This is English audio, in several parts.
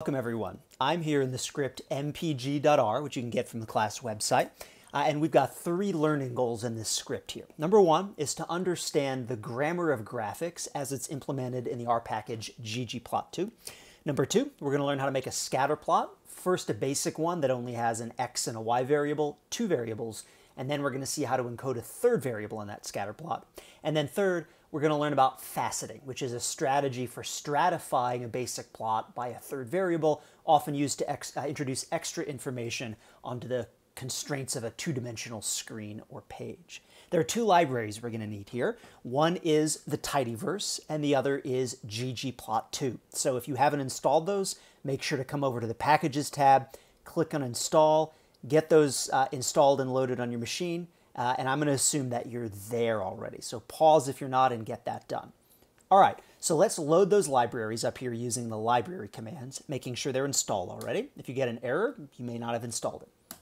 Welcome everyone. I'm here in the script mpg.r, which you can get from the class website. Uh, and we've got three learning goals in this script here. Number one is to understand the grammar of graphics as it's implemented in the R package ggplot2. Number two, we're going to learn how to make a scatter plot. First, a basic one that only has an x and a y variable, two variables, and then we're going to see how to encode a third variable in that scatter plot. And then third, we're going to learn about faceting, which is a strategy for stratifying a basic plot by a third variable, often used to ex uh, introduce extra information onto the constraints of a two-dimensional screen or page. There are two libraries we're going to need here. One is the tidyverse, and the other is ggplot2. So if you haven't installed those, make sure to come over to the Packages tab, click on Install, get those uh, installed and loaded on your machine, uh, and I'm going to assume that you're there already. So pause if you're not and get that done. All right, so let's load those libraries up here using the library commands, making sure they're installed already. If you get an error, you may not have installed it.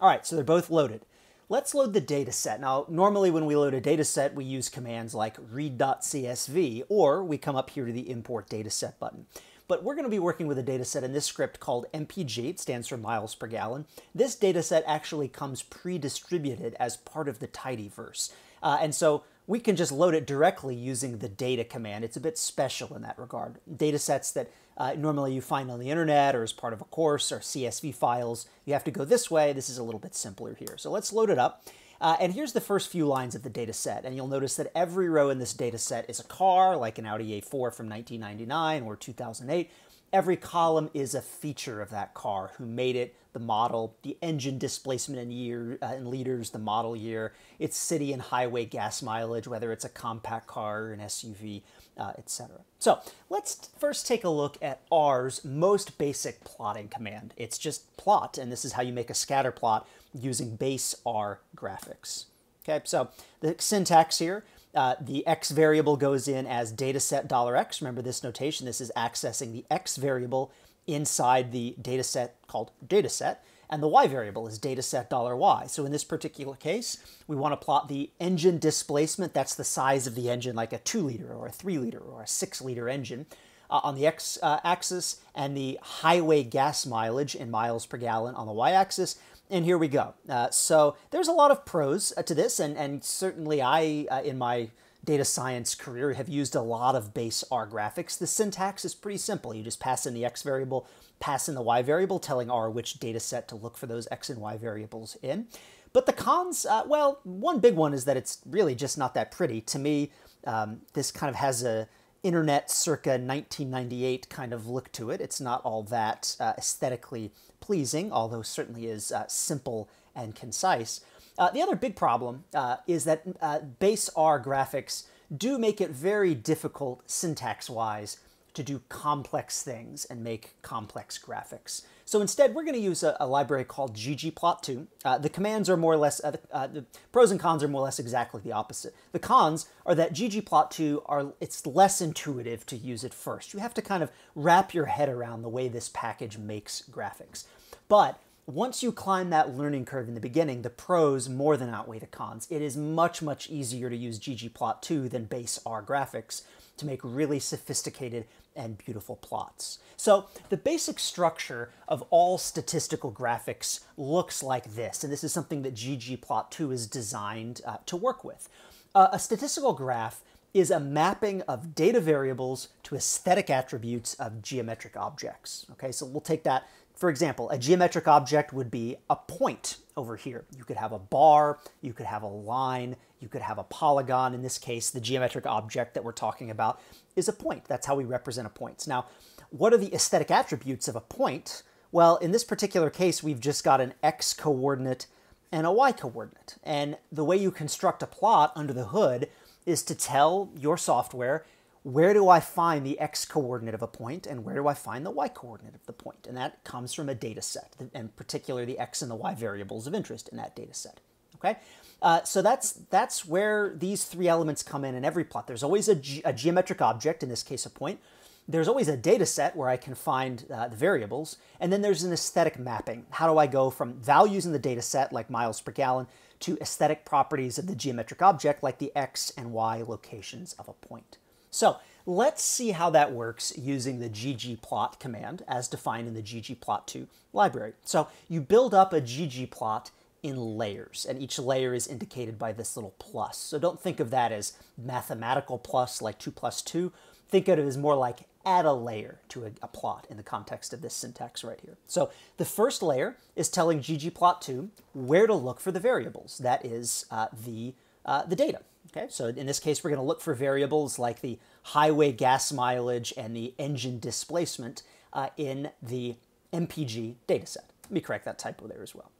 All right, so they're both loaded. Let's load the data set. Now, normally when we load a data set, we use commands like read.csv, or we come up here to the import dataset button. But we're going to be working with a data set in this script called MPG. It stands for miles per gallon. This data set actually comes pre-distributed as part of the tidyverse. Uh, and so we can just load it directly using the data command. It's a bit special in that regard. Data sets that uh, normally you find on the internet or as part of a course or CSV files, you have to go this way. This is a little bit simpler here. So let's load it up. Uh, and here's the first few lines of the data set. And you'll notice that every row in this data set is a car, like an Audi A4 from 1999 or 2008. Every column is a feature of that car, who made it, the model, the engine displacement in year uh, in liters, the model year, its city and highway gas mileage, whether it's a compact car or an SUV, uh, etc. So let's first take a look at R's most basic plotting command. It's just plot, and this is how you make a scatter plot using base R graphics. Okay, so the syntax here, uh, the x variable goes in as dataset dollar $x. Remember this notation, this is accessing the x variable inside the dataset called dataset, and the y variable is dataset $y. So in this particular case, we want to plot the engine displacement. That's the size of the engine, like a 2 liter or a 3 liter or a 6 liter engine. Uh, on the x uh, axis and the highway gas mileage in miles per gallon on the y axis. And here we go. Uh, so there's a lot of pros uh, to this, and, and certainly I, uh, in my data science career have used a lot of base R graphics. The syntax is pretty simple. You just pass in the X variable, pass in the Y variable, telling R which data set to look for those X and Y variables in. But the cons, uh, well, one big one is that it's really just not that pretty. To me, um, this kind of has a internet circa 1998 kind of look to it. It's not all that uh, aesthetically pleasing, although certainly is uh, simple and concise. Uh, the other big problem uh, is that uh, base R graphics do make it very difficult syntax-wise to do complex things and make complex graphics. So instead, we're going to use a, a, library called ggplot2. Uh, the commands are more or less, uh, the, uh, the, pros and cons are more or less exactly the opposite. The cons are that ggplot2 are, it's less intuitive to use it first. You have to kind of wrap your head around the way this package makes graphics. But once you climb that learning curve in the beginning, the pros more than outweigh the cons. It is much, much easier to use ggplot2 than base R graphics to make really sophisticated and beautiful plots. So the basic structure of all statistical graphics looks like this, and this is something that ggplot2 is designed uh, to work with. Uh, a statistical graph is a mapping of data variables to aesthetic attributes of geometric objects. Okay, so we'll take that for example, a geometric object would be a point over here. You could have a bar, you could have a line, you could have a polygon. In this case, the geometric object that we're talking about is a point. That's how we represent a point. Now, what are the aesthetic attributes of a point? Well, in this particular case, we've just got an x coordinate and a y coordinate. And the way you construct a plot under the hood is to tell your software where do I find the x coordinate of a point and where do I find the y coordinate of the point? And that comes from a data set, and particularly the x and the y variables of interest in that data set. Okay, uh, so that's that's where these three elements come in in every plot. There's always a, ge a geometric object, in this case a point. There's always a data set where I can find uh, the variables, and then there's an aesthetic mapping. How do I go from values in the data set, like miles per gallon, to aesthetic properties of the geometric object, like the x and y locations of a point? So let's see how that works using the ggplot command as defined in the ggplot2 library. So you build up a ggplot in layers, and each layer is indicated by this little plus. So don't think of that as mathematical plus like 2 plus 2. Think of it as more like add a layer to a, a, plot in the context of this syntax right here. So the first layer is telling ggplot2 where to look for the variables. That is uh, the, uh, the data. Okay, so in this case, we're going to look for variables like the highway gas mileage and the engine displacement uh, in the MPG dataset. Let me correct that typo there as well.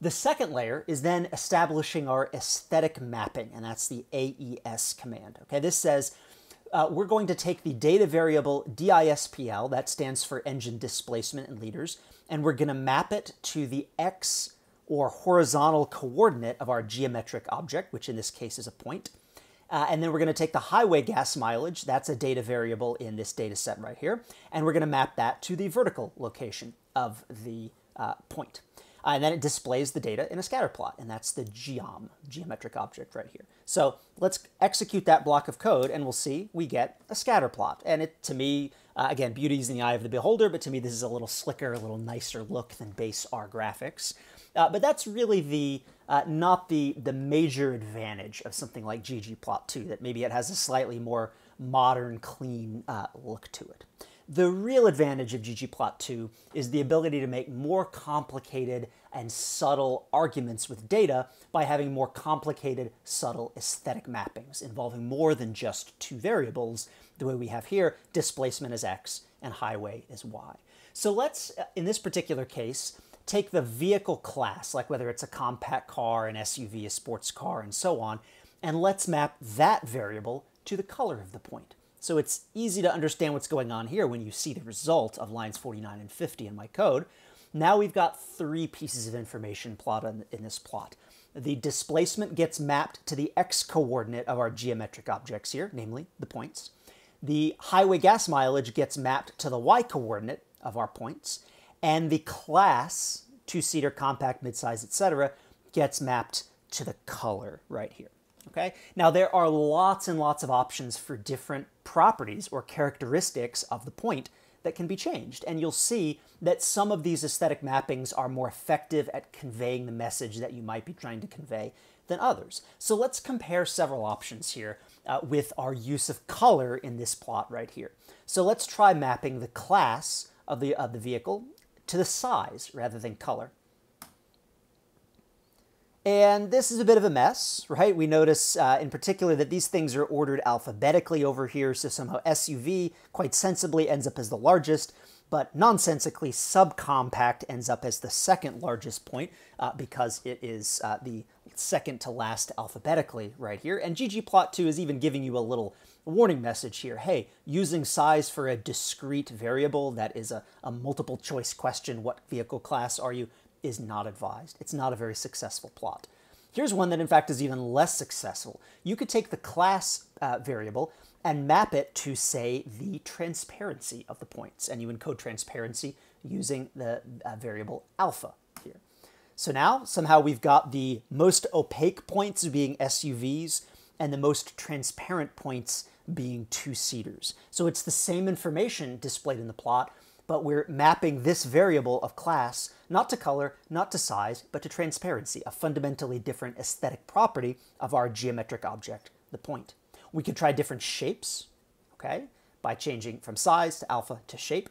The second layer is then establishing our aesthetic mapping, and that's the AES command. Okay, this says uh, we're going to take the data variable DISPL, that stands for engine displacement in liters, and we're going to map it to the x or horizontal coordinate of our geometric object, which in this case is a point. Uh, and then we're going to take the highway gas mileage, that's a data variable in this data set right here, and we're going to map that to the vertical location of the uh, point. Uh, and then it displays the data in a scatter plot, and that's the geom, geometric object right here. So let's execute that block of code, and we'll see we get a scatter plot. And it, to me, uh, again, beauty is in the eye of the beholder, but to me this is a little slicker, a little nicer look than base R graphics. Uh, but that's really the uh, not the the major advantage of something like ggplot2, that maybe it has a slightly more modern, clean uh, look to it. The real advantage of ggplot2 is the ability to make more complicated and subtle arguments with data by having more complicated, subtle aesthetic mappings involving more than just two variables, the way we have here, displacement is x and highway is y. So let's, uh, in this particular case, take the vehicle class, like whether it's a compact car, an SUV, a sports car, and so on, and let's map that variable to the color of the point. So it's easy to understand what's going on here when you see the result of lines 49 and 50 in my code. Now we've got three pieces of information plotted in this plot. The displacement gets mapped to the x-coordinate of our geometric objects here, namely the points. The highway gas mileage gets mapped to the y-coordinate of our points. And the class, two-seater, compact, midsize, etc., gets mapped to the color right here. Okay. Now there are lots and lots of options for different properties or characteristics of the point that can be changed. And you'll see that some of these aesthetic mappings are more effective at conveying the message that you might be trying to convey than others. So let's compare several options here uh, with our use of color in this plot right here. So let's try mapping the class of the, of the vehicle to the size rather than color. And this is a bit of a mess, right? We notice uh, in particular that these things are ordered alphabetically over here, so somehow SUV quite sensibly ends up as the largest, but nonsensically subcompact ends up as the second largest point uh, because it is uh, the second to last alphabetically right here. And ggplot2 is even giving you a little warning message here. Hey, using size for a discrete variable that is a, a multiple choice question, what vehicle class are you, is not advised. It's not a very successful plot. Here's one that in fact is even less successful. You could take the class uh, variable and map it to, say, the transparency of the points. And you encode transparency using the uh, variable alpha here. So now somehow we've got the most opaque points being SUVs and the most transparent points being two-seaters. So it's the same information displayed in the plot, but we're mapping this variable of class not to color, not to size, but to transparency, a fundamentally different aesthetic property of our geometric object, the point. We could try different shapes, okay, by changing from size to alpha to shape.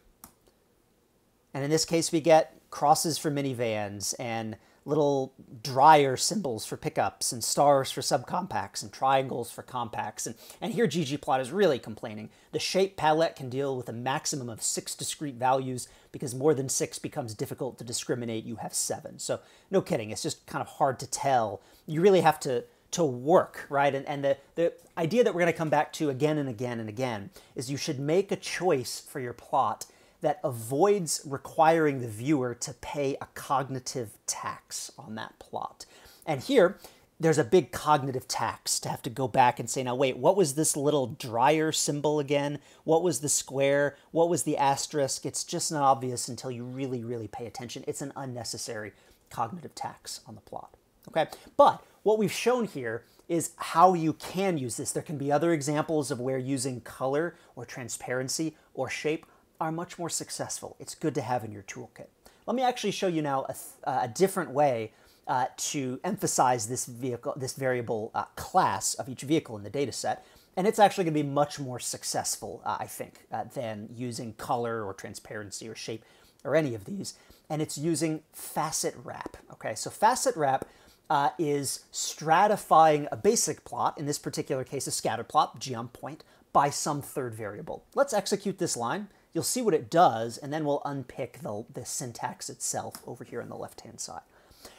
And in this case, we get crosses for minivans and little dryer symbols for pickups and stars for subcompacts and triangles for compacts. And, and here ggplot is really complaining. The shape palette can deal with a maximum of six discrete values because more than six becomes difficult to discriminate. You have seven. So no kidding, it's just kind of hard to tell. You really have to to work, right? And, and the, the idea that we're going to come back to again and again and again is you should make a choice for your plot that avoids requiring the viewer to pay a cognitive tax on that plot. And here, there's a big cognitive tax to have to go back and say, now wait, what was this little dryer symbol again? What was the square? What was the asterisk? It's just not obvious until you really, really pay attention. It's an unnecessary cognitive tax on the plot. Okay, but what we've shown here is how you can use this. There can be other examples of where using color or transparency or shape are much more successful. It's good to have in your toolkit. Let me actually show you now a, a different way uh, to emphasize this vehicle, this variable uh, class of each vehicle in the data set. And it's actually going to be much more successful, uh, I think, uh, than using color or transparency or shape or any of these. And it's using facet wrap. Okay, so facet wrap uh, is stratifying a basic plot, in this particular case a scatter plot, geom point, by some third variable. Let's execute this line. You'll see what it does, and then we'll unpick the, the syntax itself over here on the left-hand side.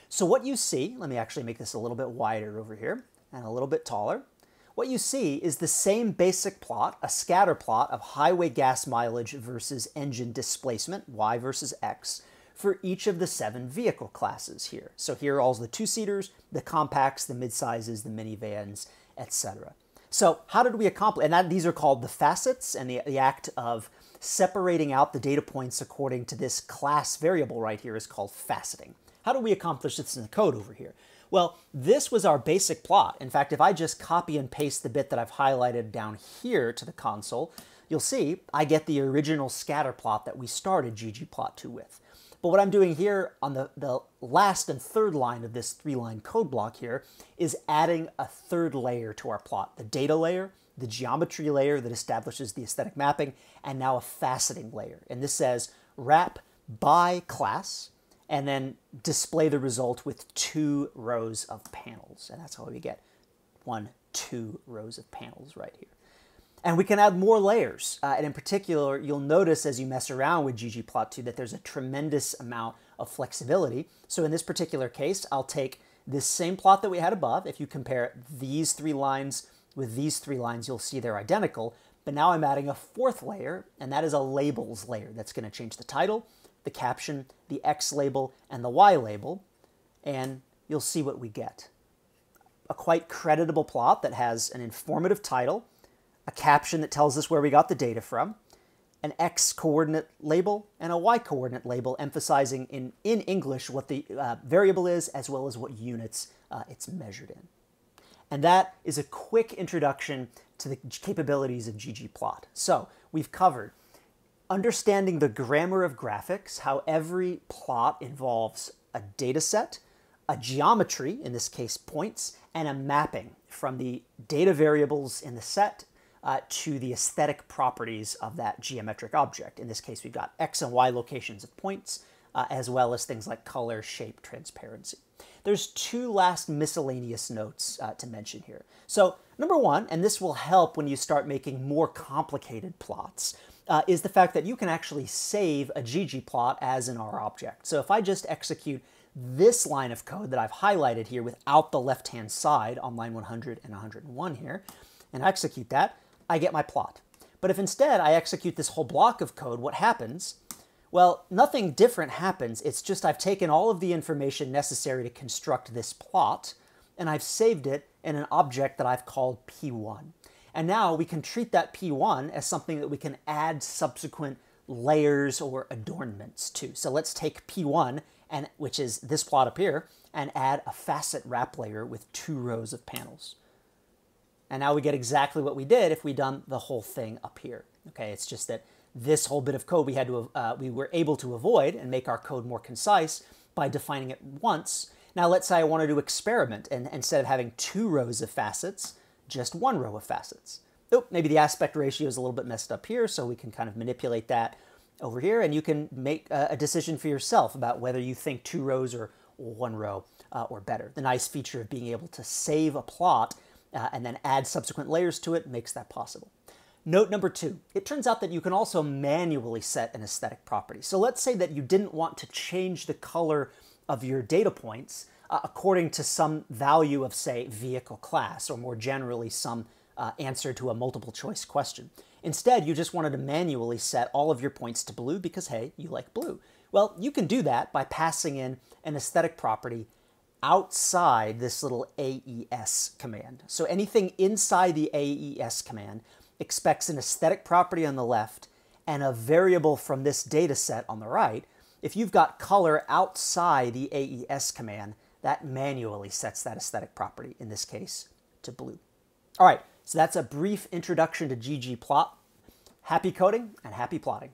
So what you see, let me actually make this a little bit wider over here and a little bit taller. What you see is the same basic plot, a scatter plot of highway gas mileage versus engine displacement, Y versus X, for each of the seven vehicle classes here. So here are all the two-seaters, the compacts, the mid-sizes, the minivans, etc. So how did we accomplish, and that, these are called the facets, and the, the act of separating out the data points according to this class variable right here is called faceting. How do we accomplish this in the code over here? Well, this was our basic plot. In fact, if I just copy and paste the bit that I've highlighted down here to the console, you'll see I get the original scatter plot that we started ggplot2 with. But what I'm doing here on the, the last and third line of this three-line code block here is adding a third layer to our plot, the data layer, the geometry layer that establishes the aesthetic mapping, and now a faceting layer. And this says wrap by class, and then display the result with two rows of panels. And that's how we get one, two rows of panels right here. And we can add more layers. Uh, and in particular, you'll notice as you mess around with ggplot2 that there's a tremendous amount of flexibility. So in this particular case, I'll take this same plot that we had above. If you compare these three lines with these three lines, you'll see they're identical. But now I'm adding a fourth layer, and that is a labels layer. That's going to change the title, the caption, the X label, and the Y label, and you'll see what we get. A quite creditable plot that has an informative title, a caption that tells us where we got the data from, an X coordinate label, and a Y coordinate label emphasizing in, in English what the uh, variable is as well as what units uh, it's measured in. And that is a quick introduction to the capabilities of ggplot. So we've covered understanding the grammar of graphics, how every plot involves a data set, a geometry, in this case points, and a mapping from the data variables in the set uh, to the aesthetic properties of that geometric object. In this case, we've got X and Y locations of points, uh, as well as things like color, shape, transparency. There's two last miscellaneous notes uh, to mention here. So number one, and this will help when you start making more complicated plots, uh, is the fact that you can actually save a ggplot as an R object. So if I just execute this line of code that I've highlighted here without the left-hand side on line 100 and 101 here, and I execute that, I get my plot. But if instead I execute this whole block of code, what happens? Well, nothing different happens. It's just I've taken all of the information necessary to construct this plot, and I've saved it in an object that I've called P1. And now we can treat that P1 as something that we can add subsequent layers or adornments to. So let's take P1, and which is this plot up here, and add a facet wrap layer with two rows of panels. And now we get exactly what we did if we done the whole thing up here. Okay, it's just that this whole bit of code we had to uh, we were able to avoid and make our code more concise by defining it once. Now let's say I wanted to experiment and instead of having two rows of facets, just one row of facets. Oh, maybe the aspect ratio is a little bit messed up here, so we can kind of manipulate that over here, and you can make a decision for yourself about whether you think two rows or one row uh, or better. The nice feature of being able to save a plot uh, and then add subsequent layers to it makes that possible. Note number two, it turns out that you can also manually set an aesthetic property. So let's say that you didn't want to change the color of your data points, uh, according to some value of, say, vehicle class, or more generally, some uh, answer to a multiple choice question. Instead, you just wanted to manually set all of your points to blue because, hey, you like blue. Well, you can do that by passing in an aesthetic property outside this little AES command. So anything inside the AES command expects an aesthetic property on the left and a variable from this data set on the right. If you've got color outside the AES command, that manually sets that aesthetic property, in this case, to blue. All right, so that's a brief introduction to ggplot. Happy coding and happy plotting.